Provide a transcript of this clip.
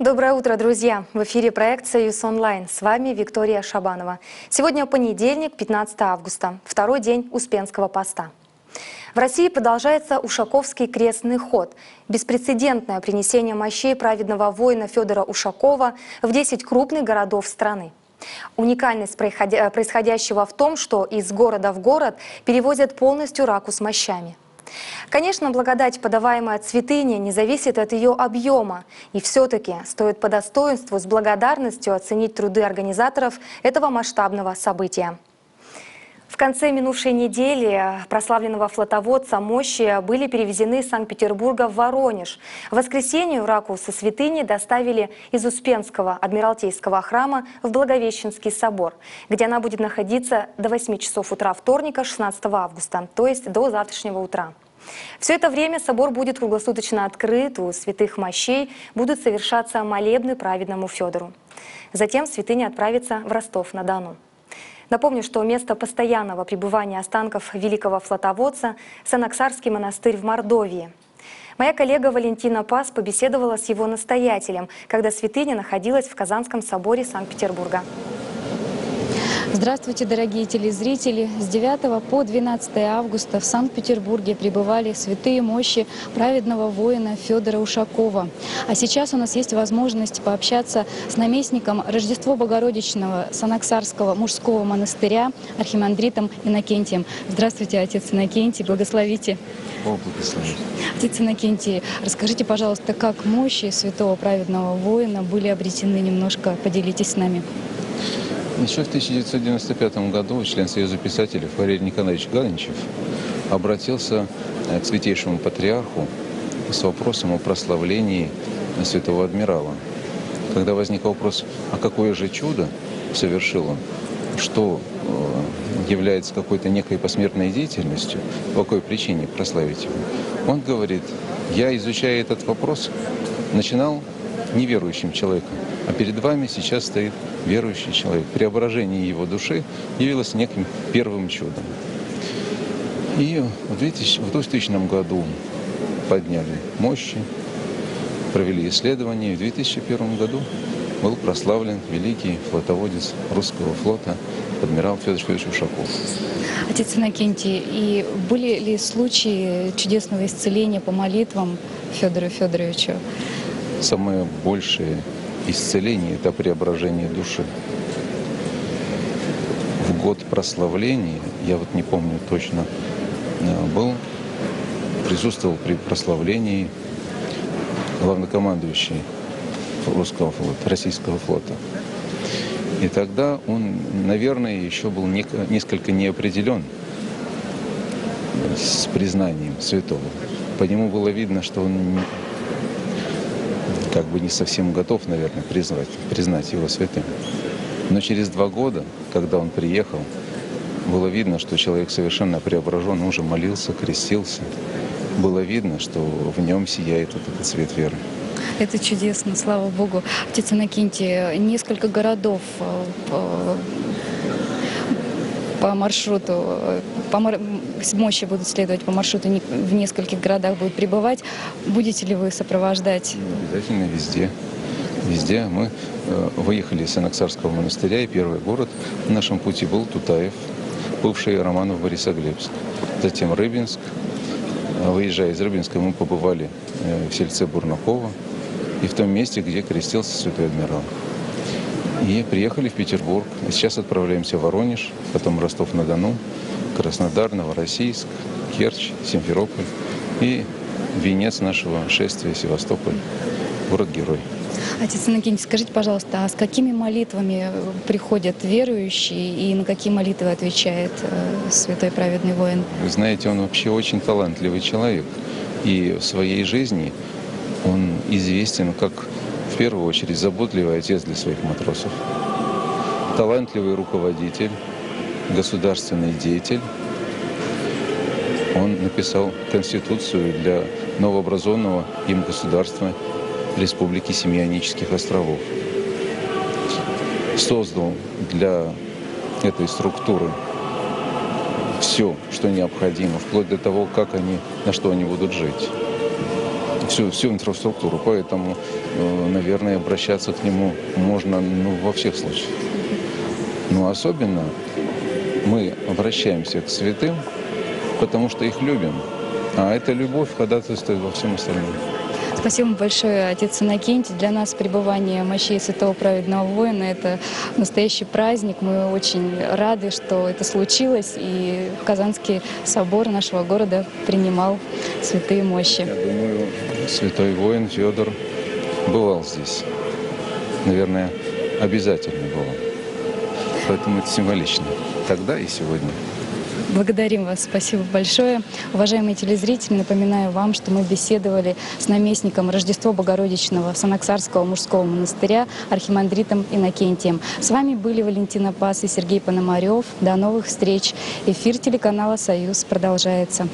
Доброе утро, друзья! В эфире проект «Союз онлайн». С вами Виктория Шабанова. Сегодня понедельник, 15 августа, второй день Успенского поста. В России продолжается Ушаковский крестный ход. Беспрецедентное принесение мощей праведного воина Федора Ушакова в 10 крупных городов страны. Уникальность происходящего в том, что из города в город перевозят полностью раку с мощами. Конечно, благодать, подаваемая от святыни, не зависит от ее объема. И все-таки стоит по достоинству с благодарностью оценить труды организаторов этого масштабного события. Конце минувшей недели прославленного флотоводца мощи были перевезены из Санкт-Петербурга в Воронеж. В воскресенье раку со святыни доставили из Успенского Адмиралтейского храма в Благовещенский собор, где она будет находиться до 8 часов утра вторника 16 августа, то есть до завтрашнего утра. Все это время собор будет круглосуточно открыт, у святых мощей будут совершаться молебны праведному Федору. Затем святыня отправится в Ростов-на-Дону. Напомню, что место постоянного пребывания останков великого флотоводца – Санаксарский монастырь в Мордовии. Моя коллега Валентина Пас побеседовала с его настоятелем, когда святыня находилась в Казанском соборе Санкт-Петербурга. Здравствуйте, дорогие телезрители! С 9 по 12 августа в Санкт-Петербурге пребывали святые мощи праведного воина Федора Ушакова. А сейчас у нас есть возможность пообщаться с наместником Рождество Богородичного Санаксарского мужского монастыря архимандритом Иннокентием. Здравствуйте, отец Иннокентий, благословите. Бог благословит. Отец Иннокентий, расскажите, пожалуйста, как мощи святого праведного воина были обретены немножко, поделитесь с нами. Еще в 1995 году член Союза писателей Валерий Николаевич Галинчев обратился э, к святейшему патриарху с вопросом о прославлении святого адмирала. Когда возник вопрос, а какое же чудо совершил он, что э, является какой-то некой посмертной деятельностью, по какой причине прославить его, он говорит, я, изучая этот вопрос, начинал неверующим человеком, а перед вами сейчас стоит верующий человек. Преображение его души явилось неким первым чудом. И в 2000, в 2000 году подняли мощи, провели исследования. В 2001 году был прославлен великий флотоводец русского флота адмирал Федор Федорович Ушаков. Отец Иннокентий, и были ли случаи чудесного исцеления по молитвам Федору Федоровичу? Самое большее исцеление – это преображение души. В год прославления, я вот не помню точно, э, был, присутствовал при прославлении главнокомандующий русского флота, российского флота. И тогда он, наверное, еще был несколько неопределен с признанием святого. По нему было видно, что он как бы не совсем готов, наверное, признать, признать его святым. Но через два года, когда он приехал, было видно, что человек совершенно преображен, он уже молился, крестился. Было видно, что в нем сияет вот этот цвет веры. Это чудесно, слава Богу. Отец Иннокентий, несколько городов э, по маршруту, э, по мощи будут следовать по маршруту, в нескольких городах будут пребывать. Будете ли вы сопровождать? Обязательно везде. Везде. Мы э, выехали из Санаксарского монастыря, и первый город в нашем пути был Тутаев, бывший Романов Борисоглебск. Затем Рыбинск. Выезжая из Рыбинска, мы побывали э, в сельце Бурнакова и в том месте, где крестился святой адмирал. И приехали в Петербург. Сейчас отправляемся в Воронеж, потом Ростов-на-Дону, Краснодар, Новороссийск, Керчь, Симферополь и венец нашего шествия Севастополь, город-герой. Отец Иннокентий, скажите, пожалуйста, а с какими молитвами приходят верующие и на какие молитвы отвечает э, святой праведный воин? Вы знаете, он вообще очень талантливый человек. И в своей жизни он известен как первую очередь заботливый отец для своих матросов, талантливый руководитель, государственный деятель. Он написал конституцию для новообразованного им государства Республики Семианических островов. Создал для этой структуры все, что необходимо, вплоть до того, как они, на что они будут жить. Всю, всю инфраструктуру. Поэтому, э, наверное, обращаться к нему можно ну, во всех случаях. Но особенно мы обращаемся к святым, потому что их любим. А эта любовь ходатайствует во всем остальном. Спасибо большое, отец Иннокентий. Для нас пребывание мощей Святого Праведного Воина – это настоящий праздник. Мы очень рады, что это случилось, и Казанский собор нашего города принимал святые мощи. Я думаю, святой воин Федор бывал здесь. Наверное, обязательно бывал. Поэтому это символично. Тогда и сегодня. Благодарим вас, спасибо большое. Уважаемые телезрители, напоминаю вам, что мы беседовали с наместником Рождество Богородичного Санаксарского мужского монастыря архимандритом Иннокентием. С вами были Валентина Пас и Сергей Пономарев. До новых встреч. Эфир телеканала «Союз» продолжается.